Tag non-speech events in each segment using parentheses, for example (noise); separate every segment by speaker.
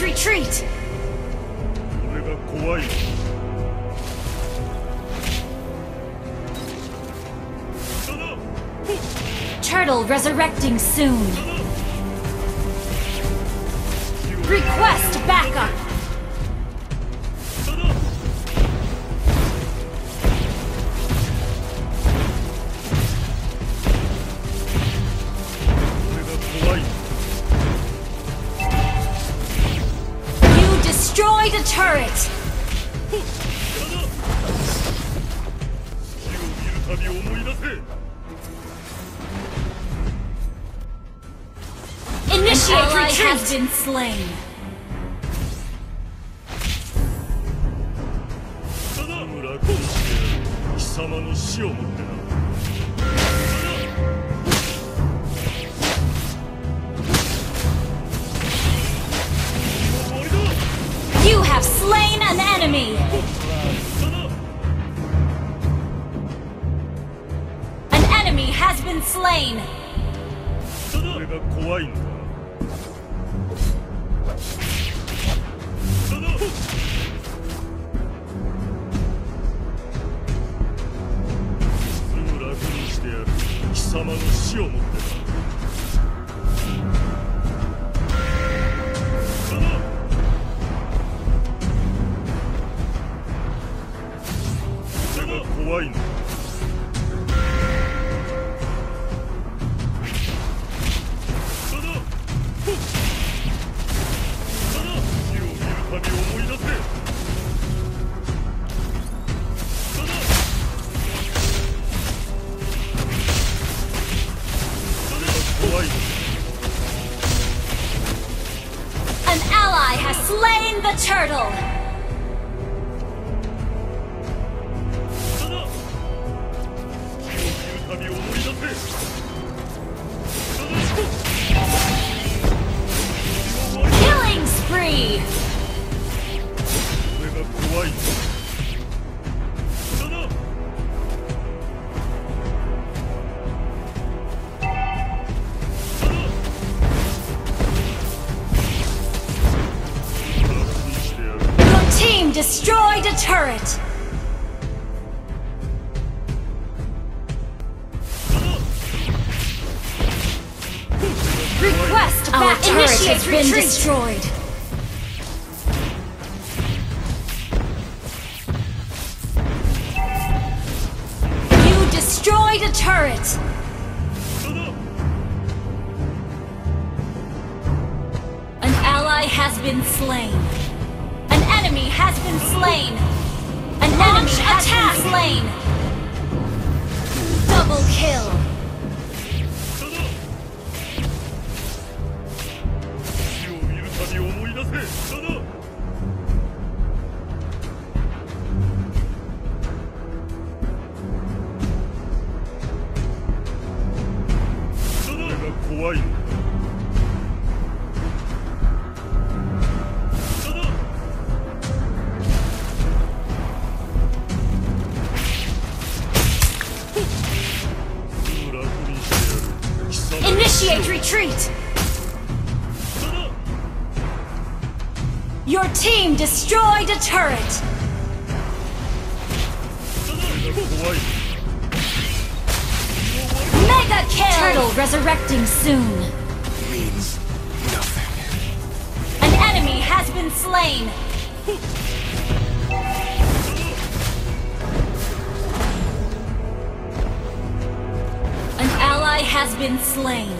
Speaker 1: Retreat! Turtle resurrecting soon! Request backup! Destroy the turret! Initiate An retreat! Has been slain.
Speaker 2: 様に死をもって。
Speaker 1: turtle. Request Our turret Initiate has retreat. been destroyed. You destroyed a turret. An ally has been slain. An enemy has been slain. An Launch enemy has been slain. Retreat! Your team destroyed a turret! Mega kill! Turtle resurrecting soon.
Speaker 3: Means nothing.
Speaker 1: An enemy has been slain. An ally has been slain.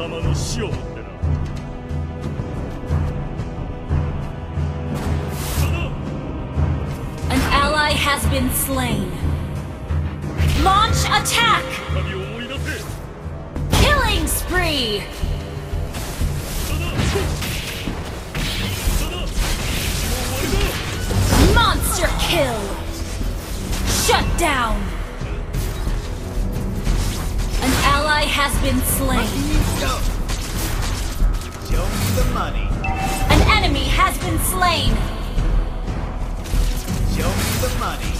Speaker 2: 様の死をもってな。
Speaker 1: An ally has been slain. Launch attack! Killing spree! Monster kill! Shut down! ally has been slain.
Speaker 3: Show me the money.
Speaker 1: An enemy has been slain.
Speaker 3: Show me the money.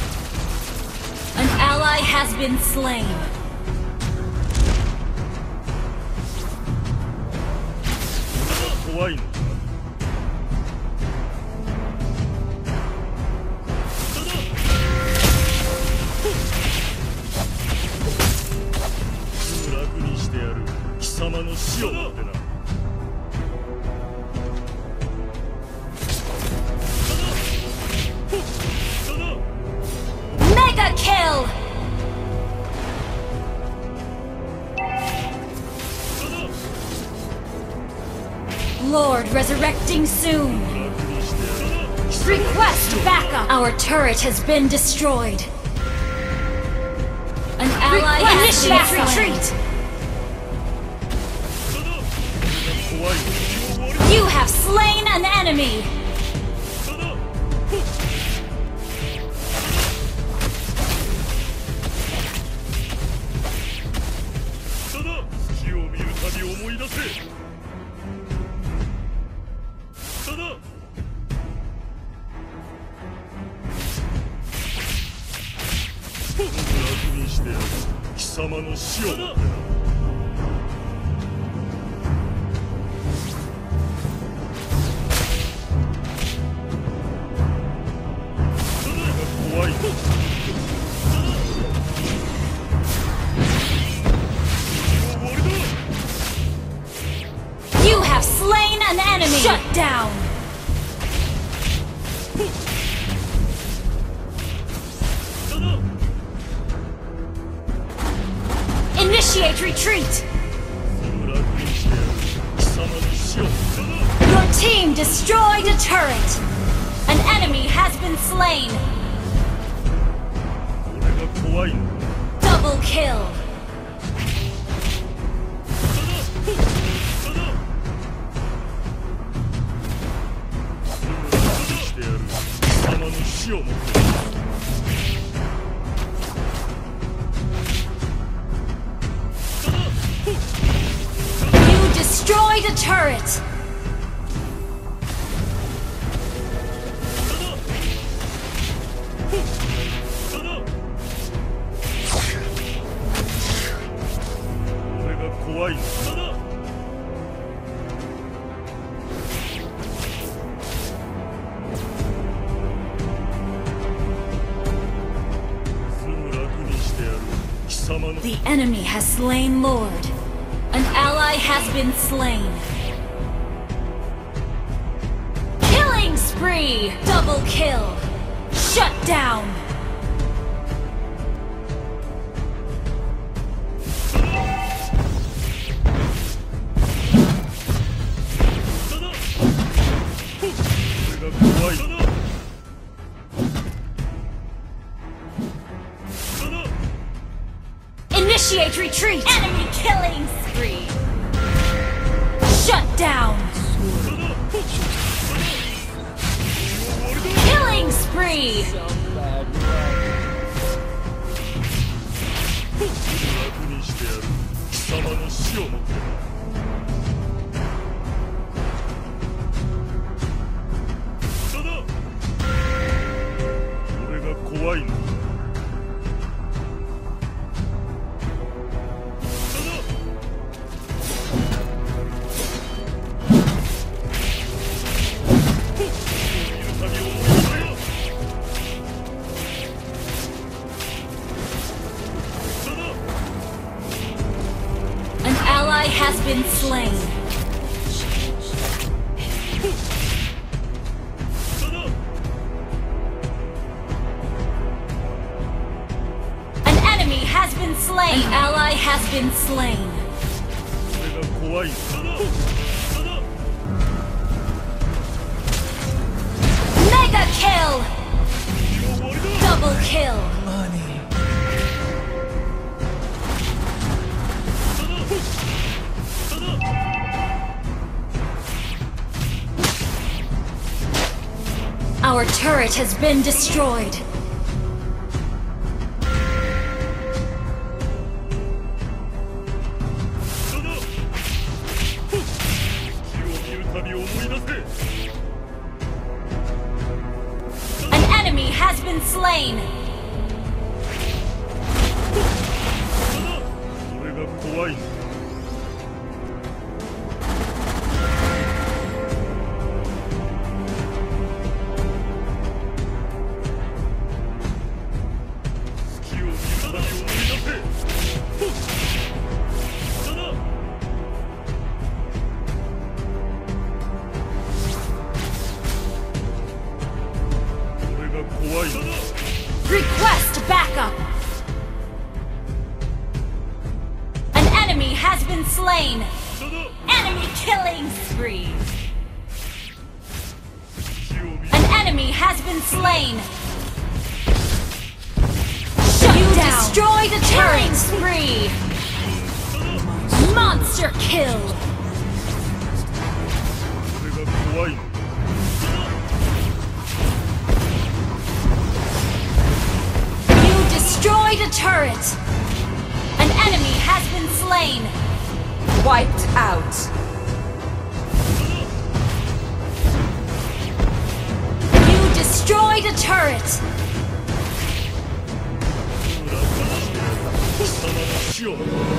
Speaker 1: An ally has been slain.
Speaker 2: Why?
Speaker 1: Lord resurrecting soon. Request backup! Our turret has been destroyed. An ally Request initiate retreat! You have slain an enemy!
Speaker 2: 様の死を。
Speaker 1: destroyed a turret! An enemy has been slain! Double kill! You destroyed a turret! Enemy has slain Lord. An ally has been slain. Killing spree! Double kill! Shut down! Initiate retreat! Enemy killing spree! Shut down! Killing spree! has been slain. An enemy has been slain. An ally has been slain. Mega kill! Double kill! Your turret has been destroyed. An enemy has been slain. (laughs) Request backup! An enemy has been slain! Enemy killing spree! An enemy has been slain! Shut you down! destroyed a turret spree! Monster kill!
Speaker 2: 貴様の死を